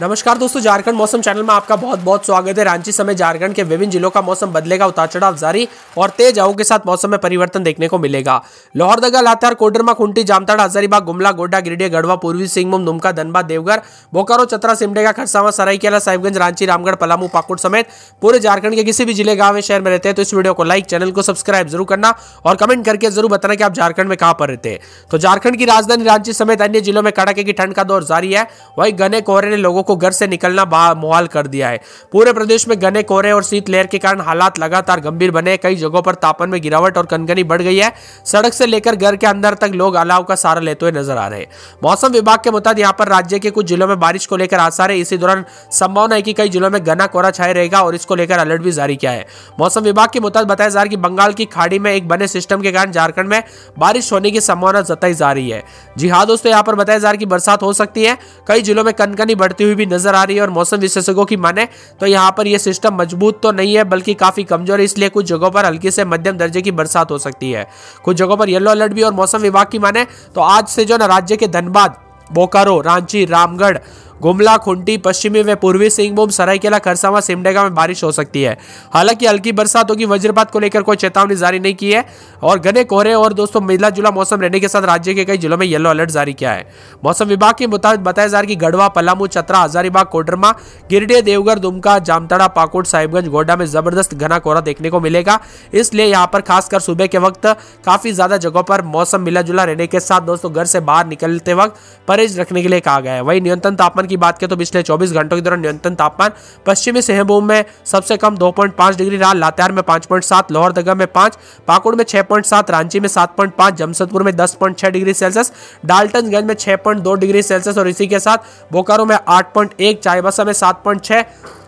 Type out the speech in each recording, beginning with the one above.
नमस्कार दोस्तों, झारखंड मौसम चैनल में आपका बहुत बहुत स्वागत है। रांची समय झारखंड के विभिन्न जिलों का मौसम बदलेगा उतार चढ़ाव जारी और तेज हवाओं के साथ मौसम में परिवर्तन देखने को मिलेगा। लोहरदगा लातेहार, कोडरमा, खुंटी, जामताड़ा, हजारीबाग, गुमला, गोड्डा, गिरिडीह, गढ़वा, पूर्वी सिंहभूम, दुमका, धनबाद, देवघर, बोकारो, चतरा, सिमडेगा, खरसावा, सरायकेला, साहिबगंज, रांची, रामगढ़, पलामू, पाकुड़ समेत पूरे झारखंड के किसी भी ज़िले, गाँव में शहर में रहते हैं तो इस वीडियो को लाइक, चैनल को सब्सक्राइब ज़रूर करना और कमेंट करके ज़रूर बताना कि आप झारखंड में कहाँ पर रहते हैं। तो झारखंड की राजधानी रांची समेत अन्य जिलों में कड़ाके की ठंड का दौर जारी है। वही घने कोहरे ने लोगों को घर से निकलना मुहाल कर दिया है। पूरे प्रदेश में घने कोहरे और शीतलहर के कारण हालात लगातार गंभीर बने कई जगहों पर तापमान में गिरावट और कनकनी बढ़ गई है। सड़क से लेकर घर के अंदर तक लोग अलाव का सहारा लेते हुए नज़र आ रहे मौसम विभाग के मुताबिक यहाँ पर राज्य के कुछ जिलों में बारिश को लेकर आसार है। इसी दौरान संभावना है कि कई जिलों में घना कोहरा छाए रहेगा और इसको लेकर अलर्ट भी जारी किया है। मौसम विभाग के मुताबिक बताया जा रहा है कि बंगाल की खाड़ी में एक बने सिस्टम के कारण झारखंड में बारिश होने की संभावना जताई जा रही है। जी हाँ दोस्तों, यहाँ पर बताया जा रहा है कि बरसात हो सकती है। कई जिलों में कनकनी बढ़ती हुई भी नज़र आ रही है और मौसम विशेषज्ञों की माने तो यहाँ पर यह सिस्टम मज़बूत तो नहीं है, बल्कि काफ़ी कमज़ोर है, इसलिए कुछ जगहों पर हल्की से मध्यम दर्जे की बरसात हो सकती है। कुछ जगहों पर येलो अलर्ट भी और मौसम विभाग की माने तो आज से जो ना, राज्य के धनबाद, बोकारो, रांची, रामगढ़ गुमला, खुंटी, पश्चिमी व, पूर्वी सिंहभूम, सरायकेला, खरसावा, सिमडेगा में बारिश हो सकती है। हालाँकि हल्की बरसात होगी वज्रपात को लेकर कोई चेतावनी जारी नहीं की है और घने कोहरे और दोस्तों मिला जुला मौसम रहने के साथ राज्य के कई जिलों में येलो अलर्ट जारी किया है। मौसम विभाग के मुताबिक बताया जा रहा है कि गढ़वा, पलामू, चतरा, हजारीबाग, कोडरमा गिरडे देवघर, दुमका, जामताड़ा, पाकुड़, साहिबगंज, गोड्डा में ज़बरदस्त घना कोहरा देखने को मिलेगा। इसलिए यहाँ पर खासकर सुबह के वक्त काफ़ी ज़्यादा जगहों पर मौसम मिला जुला रहने के साथ दोस्तों घर से बाहर निकलते वक्त परहेज रखने के लिए कहा गया है। वही न्यूनतम तापमान की बात करें तो पिछले 24 घंटों के दौरान न्यूनतम तापमान पश्चिमी सिंहभूम में सबसे कम 2.5 डिग्री रहा, लातेहार में 5.7 लोहरदगा में 5 पाकुड़ में 6.7 रांची में 7.5 जमशेदपुर में 10.6 डिग्री सेल्सियस, डाल्टनगंज में 6.2 डिग्री सेल्सियस और इसी के साथ बोकारो में 8.1 चाईबासा में 7.6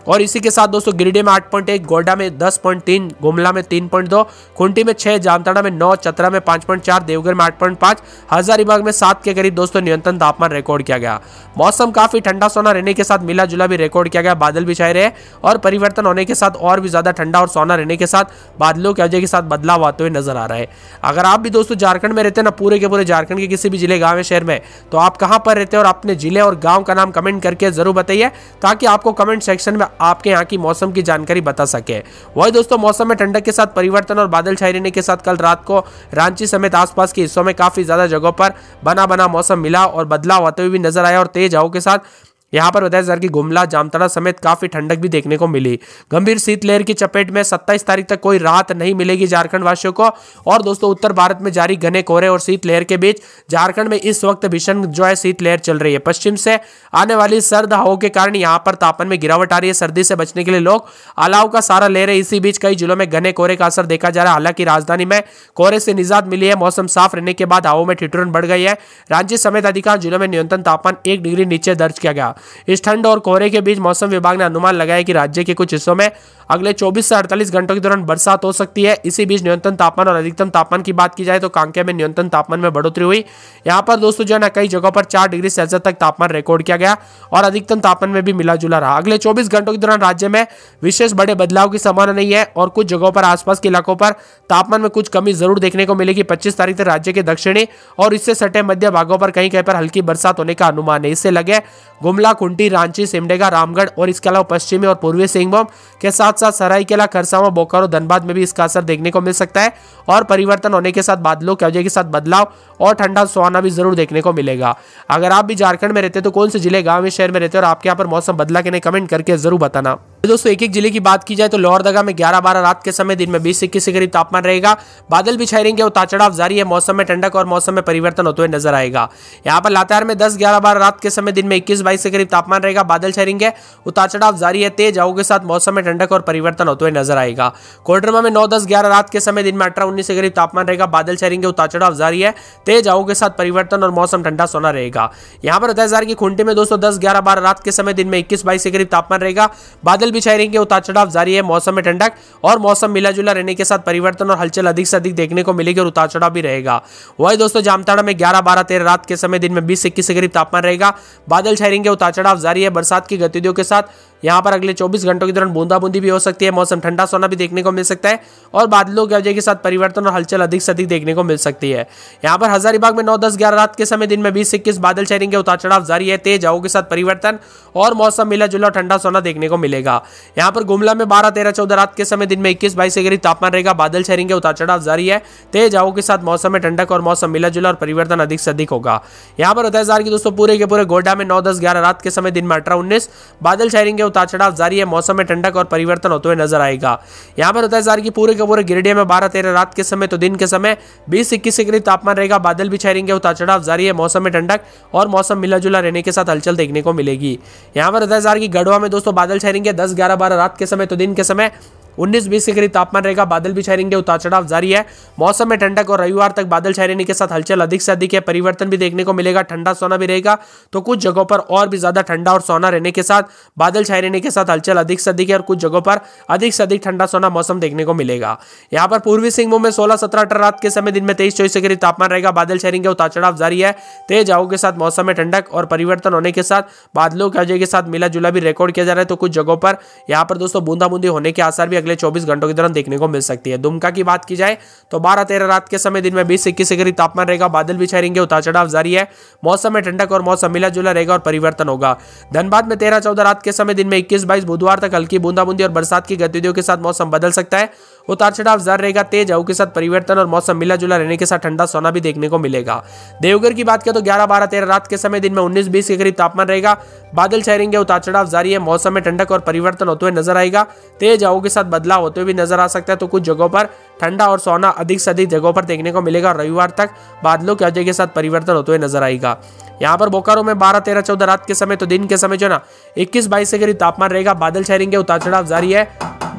और इसी के साथ दोस्तों गिरिडीह में आठ पॉइंट एक, गोड्डा में दस पॉइंट तीन, गुमला में तीन पॉइंट दो, खुंटी में छह, जामताड़ा में नौ, चतरा में पाँच पॉइंट चार, देवघर में आठ पॉइंट पाँच हजारीबाग में सात के करीब दोस्तों न्यूनतम तापमान रिकॉर्ड किया गया। मौसम काफ़ी ठंडा सोना रहने के साथ मिला जुला भी रिकॉर्ड किया गया, बादल भी छाए रहे और परिवर्तन होने के साथ और भी ज़्यादा ठंडा और सोना रहने के साथ बादलों की वजह के साथ बदलाव आते हुए नज़र आ रहा है। अगर आप भी दोस्तों झारखंड में रहते हैं ना, पूरे के पूरे झारखंड के किसी भी ज़िले, गाँव या शहर में तो आप कहाँ पर रहते हैं और अपने ज़िले और गाँव का नाम कमेंट करके ज़रूर बताइए, ताकि आपको कमेंट सेक्शन में आपके यहाँ की मौसम की जानकारी बता सके। वही दोस्तों, मौसम में ठंडक के साथ परिवर्तन और बादल छाई रहने के साथ कल रात को रांची समेत आसपास के हिस्सों में काफ़ी ज़्यादा जगहों पर बना बना मौसम मिला और बदलाव आते हुए भी नज़र आया और तेज हवाओं के साथ यहाँ पर बताया जा कि गुमला, जामताड़ा समेत काफ़ी ठंडक भी देखने को मिली। गंभीर शीतलहर की चपेट में 27 तारीख तक कोई राहत नहीं मिलेगी झारखंड वासियों को। और दोस्तों, उत्तर भारत में जारी घने कोहरे और शीतलहर के बीच झारखंड में इस वक्त भीषण जो है शीतलहर चल रही है। पश्चिम से आने वाली सर्द हवाओं के कारण यहाँ पर तापमान में गिरावट आ रही है। सर्दी से बचने के लिए लोग अलाव का सारा ले रहे इसी बीच कई जिलों में घने कोहरे का असर देखा जा रहा है। हालाँकि राजधानी में कोहरे से निजात मिली है। मौसम साफ़ रहने के बाद हवाओं में ठिठुरन बढ़ गई है। रांची समेत अधिकांश जिलों में न्यूनतम तापमान एक डिग्री नीचे दर्ज किया गया। इस ठंड और कोहरे के बीच मौसम विभाग ने अनुमान लगाया कि राज्य के कुछ हिस्सों में अगले 24 से 48 घंटों के दौरान बरसात हो सकती है। इसी बीच न्यूनतम तापमान और अधिकतम तापमान की बात की जाए तो कांके में न्यूनतम तापमान में बढ़ोतरी हुई। यहाँ पर दोस्तों जो है ना, कई जगहों पर चार डिग्री सेल्सियस तक तापमान रिकॉर्ड किया गया और अधिकतम तापमान में भी मिला जुला रहा। अगले चौबीस घंटों के दौरान राज्य में विशेष बड़े बदलाव की संभावना नहीं है और कुछ जगहों पर आसपास के इलाकों पर तापमान में कुछ कमी ज़रूर देखने को मिलेगी। पच्चीस तारीख तक राज्य के दक्षिणी और इससे सटे मध्य भागों पर कहीं कहीं पर हल्की बरसात होने का अनुमान है। इससे लगे, गुमला कुंटी रांची, सिमडेगा, रामगढ़ और इसके अलावा पश्चिमी और पूर्वी सिंहभूम के साथ साथ सरायकेला खरसावा, बोकारो, धनबाद में भी इसका असर देखने को मिल सकता है और परिवर्तन होने के साथ बादलों की वजह के साथ बदलाव और ठंडा सुहाना भी ज़रूर देखने को मिलेगा। अगर आप भी झारखंड में रहते तो कौन से ज़िले गाँव में शहर में रहते और आपके यहाँ पर मौसम बदला के नहीं, कमेंट करके ज़रूर बताना। दोस्तों एक एक ज़िले की बात की जाए तो लोहरदगा में 11 बारह रात के समय दिन में 20 इक्कीस के करीब तापमान रहेगा। बादल भी छाए रहेंगे उतार चढ़ाव जारी है। मौसम में ठंडक और मौसम में परिवर्तन होते हुए नज़र आएगा। यहाँ पर लातेहार में 10 11 बारह रात के समय दिन में 21 बाईस के करीब तापमान रहेगा, बादल छाए रहेंगे उतार चढ़ाव जारी है, तेज हवाओं के साथ मौसम में ठंडक और परिवर्तन होते हुए नज़र आएगा। कोडरमा में नौ दस ग्यारह रात के समय दिन में अठारह उन्नीस के करीब तापमान रहेगा, बादल छाए रहेंगे उतार चढ़ाव जारी है, तेज हवाओं के साथ परिवर्तन और मौसम ठंडा सोना रहेगा। यहाँ पर बताया जा रहा है कि खुंटी में दोस्तों दस ग्यारह बारह रात के समय दिन में इक्कीस बाईस के करीब तापमान रहेगा, बादल भी छाए रहेंगे उतार चढ़ाव जारी है, मौसम में ठंडक और मौसम मिला जुला रहने के साथ परिवर्तन और हलचल अधिक से अधिक देखने को मिलेगी और उतार चढ़ाव भी रहेगा। वही दोस्तों, जामताड़ा में ग्यारह बारह तेरह रात के समय दिन में बीस इक्कीस के करीब तापमान रहेगा, बादल छाए रहेंगे उतार चढ़ाव जारी है बरसात की गतिविधियों के साथ। यहाँ पर अगले 24 घंटों के दौरान बूंदाबूंदी भी हो सकती है। मौसम ठंडा सोना भी देखने को मिल सकता है और बादलों की वजह के साथ परिवर्तन और हलचल अधिक से अधिक देखने को मिल सकती है। यहाँ पर हजारीबाग में नौ दस ग्यारह रात के समय दिन में बीस इक्कीस बादल चढ़ेंगे उतार चढ़ाव जारी है। तेज हवाओं के साथ परिवर्तन और मौसम मिला जुला ठंडा सोना देखने को मिलेगा। यहाँ पर गुमला में बारह तेरह चौदह रात के समय दिन में इक्कीस बाईस डिग्री तापमान रहेगा। बादल छेरेंगे उतार चढ़ाव जारी है। तेज हवाओं के साथ मौसम में ठंडक और मौसम मिला जुला और परिवर्तन अधिक से अधिक होगा। यहाँ पर होता है कि दोस्तों पूरे के पूरे गोड्डा में नौ दस ग्यारह रात के समय दिन में अठारह उन्नीस, बादल छेरेंगे उतार चढ़ाव जारी है, मौसम में ठंडक और परिवर्तन होते हुए नज़र आएगा। यहाँ पर होता है कि पूरे के पूरे गिरडिया में बारह तेरह रात के समय तो दिन के समय बीस इक्कीस के करीब तापमान रहेगा, बादल भी छेरेंगे उतार चढ़ाव जारी है, मौसम में ठंडक और मौसम मिला जुला रहने के साथ हलचल देखने को मिलेगी। यहाँ पर होता है कि गढ़वा में दोस्तों बादल छेरेंगे दस, ग्यारह, बारह रात के समय तो दिन के समय उन्नीस बीस के करीब तापमान रहेगा, बादल भी छाएँगे उतार चढ़ाव जारी है। मौसम में ठंडक और रविवार तक बादल छाए रहने के साथ हलचल अधिक से अधिक है परिवर्तन भी देखने को मिलेगा। ठंडा सोना भी रहेगा तो कुछ जगहों पर और भी ज़्यादा ठंडा और सोना रहने के साथ, बादल छाए रहने के साथ हलचल अधिक से अधिक है और कुछ जगहों पर अधिक से अधिक ठंडा सोना मौसम देखने को मिलेगा। यहाँ पर पूर्वी सिंहभूम में सोलह सत्रह अठारह रात के समय दिन में तेईस चौबीस के करीब तापमान रहेगा, बादल छाएँगे उतार चढ़ाव जारी है। तेज हवाओं के साथ मौसम में ठंडक और परिवर्तन होने के साथ बादलों की साथ मिला जुला भी रिकॉर्ड किया जा रहा है तो कुछ जगहों पर यहाँ पर दोस्तों बूंदा बूंदी होने के आसार भी अगले चौबीस घंटों के दौरान देखने को मिल सकती है। दुमका की बात की जाए तो बारह तेरह रात के समय दिन में बीस इक्कीस के करीब तापमान रहेगा, बादल भी छेरेंगे उतार चढ़ाव जारी है। मौसम में ठंडक और मौसम मिला जुला रहेगा और परिवर्तन होगा। धनबाद में तेरह चौदह रात के समय दिन में इक्कीस बाईस बुधवार तक हल्की बूंदाबूंदी और बरसात की गतिविधियों के साथ मौसम बदल सकता है। उतार चढ़ाव जारी रहेगा, तेज हवा के साथ परिवर्तन और मौसम मिला जुला रहने के साथ ठंडा सोना भी देखने को मिलेगा। देवघर की बात करें तो ग्यारह बारह तेरह रात के समय दिन में उन्नीस बीस के करीब तापमान रहेगा, बादल छहरेंगे उतार चढ़ाव जारी है, मौसम में ठंडक और परिवर्तन होते हुए नज़र आएगा। तेज हवा के साथ बदलाव होते हुए भी नज़र आ सकता है। तो कुछ जगहों पर ठंडा और सोना अधिक से अधिक जगहों पर देखने को मिलेगा और रविवार तक बादलों की वजह के साथ परिवर्तन होते हुए नज़र आएगा। यहाँ पर बोकारो में बारह तेरह चौदह रात के समय तो दिन के समय जो ना, इक्कीस बाईस के करीब तापमान रहेगा। बादल छहरेंगे उतार चढ़ाव जारी है।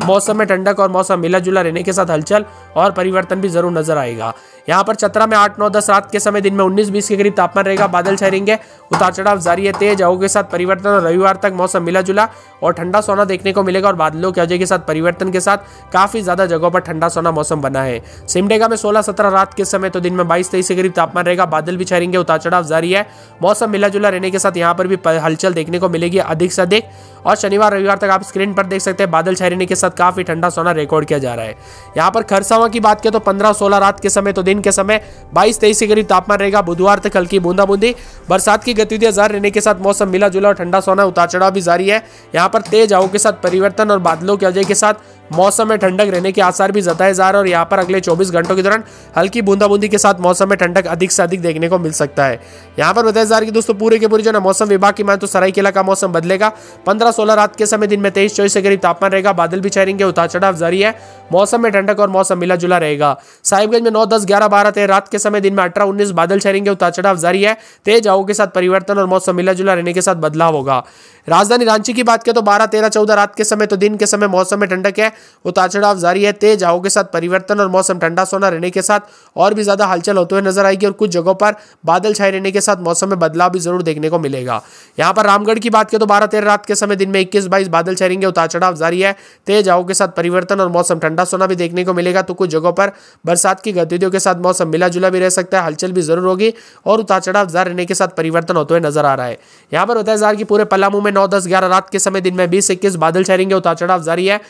मौसम में ठंडक और मौसम मिला जुला रहने के साथ हलचल और परिवर्तन भी ज़रूर नज़र आएगा। यहाँ पर चतरा में आठ, नौ, दस रात के समय दिन में उन्नीस, बीस के करीब तापमान रहेगा, बादल छहरेंगे उतार चढ़ाव जारी है, तेज हवा के साथ परिवर्तन और रविवार तक मौसम मिला जुला और ठंडा सोना देखने को मिलेगा और बादलों की वजह के साथ परिवर्तन के साथ काफ़ी ज़्यादा जगहों पर ठंडा सोना मौसम बना है। सिमडेगा में सोलह, सत्रह रात के समय तो दिन में बाईस, तेईस के करीब तापमान रहेगा, बादल भी छहरेंगे उतार चढ़ाव जारी है। मौसम मिला जुला रहने के साथ यहाँ पर भी हलचल देखने को मिलेगी अधिक से अधिक। और शनिवार, रविवार तक आप स्क्रीन पर देख सकते हैं, बादल छहरने के साथ काफ़ी ठंडा सोना रिकॉर्ड किया जा रहा है। यहाँ पर खरसावा की बात करें तो पंद्रह, सोलह रात के समय तो दिन के समय बाईस तेईस के करीब तापमान रहेगा। बुधवार तक हल्की बूंदा बूंदी बरसात की गतिविधियाँ जारी रहने के साथ मौसम मिला जुला और ठंडा सोना उतार चढ़ाव भी जारी है। यहाँ पर तेज हवाओं के साथ परिवर्तन और बादलों की वजह के साथ मौसम में ठंडक रहने के आसार भी जताए जा रहे हैं और यहाँ पर अगले 24 घंटों के दौरान हल्की बूंदाबूंदी के साथ मौसम में ठंडक अधिक से अधिक देखने को मिल सकता है। यहाँ पर बताया जा रहा है कि दोस्तों पूरे के पूरे जो ना, मौसम विभाग की मान तो सरायकेला का मौसम बदलेगा। पंद्रह सोलह रात के समय दिन में तेईस चौबीस के करीब तापमान रहेगा। बादल भी छहरेंगे उतार चढ़ाव जारी है। मौसम में ठंडक और मौसम मिला जुला रहेगा। साहिबगंज में नौ, दस, ग्यारह, बारह, तेरह रात के समय दिन में अठारह, उन्नीस बादल छहरेंगे उतार चढ़ाव जारी है। तेज हवाओं के साथ परिवर्तन और मौसम मिला जुला रहने के साथ बदलाव होगा। राजधानी रांची की बात करें तो बारह, तेरह, चौदह रात के समय तो दिन के समय मौसम में ठंडक है। उतार चढ़ाव जारी है। तेज हवाओं के साथ परिवर्तन और मौसम ठंडा सोना रहने के साथ और भी ज़्यादा हलचल होते हुए नज़र आएगी और कुछ जगहों पर बादल छाए रहने के साथ मौसम में बदलाव भी ज़रूर देखने को मिलेगा। यहाँ पर रामगढ़ की बात करें तो बारह तेरह रात के समय दिन में इक्कीस बाईस बादल छहरेंगे उतार चढ़ाव जारी है। तेज हवाओं के साथ परिवर्तन और मौसम, ठंडा सोना भी देखने को मिलेगा। तो कुछ जगहों पर बरसात की गतिविधियों के साथ मौसम मिला जुला भी रह सकता है, हलचल भी ज़रूर होगी और उतार चढ़ाव जारी रहने के साथ परिवर्तन होते हुए नज़र आ रहा है। यहाँ पर होता है कि पूरे पलामू में नौ दस ग्यारह रात के समय दिन में बीस इक्कीस बादल छहरेंगे उतार चढ़ाव जारी है।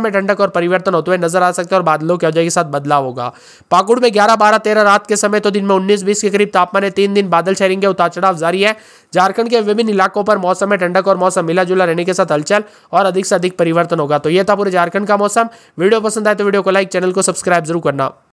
मौसम में ठंडक और परिवर्तन होते हुए नज़र आ सकते हैं और बादलों की वजह के साथ बदलाव होगा। पाकुड़ में ग्यारह बारह तेरह रात के समय तो दिन में उन्नीस बीस के करीब तापमान है तीन दिन बादल छहरेंगे उतार चढ़ाव जारी है। झारखंड के विभिन्न इलाकों पर मौसम में ठंडक और मौसम मिला जुला रहने के साथ हलचल और अधिक से अधिक परिवर्तन होगा। तो यह था पूरे झारखंड का मौसम। वीडियो पसंद आए तो वीडियो को लाइक, चैनल को सब्सक्राइब ज़रूर करना।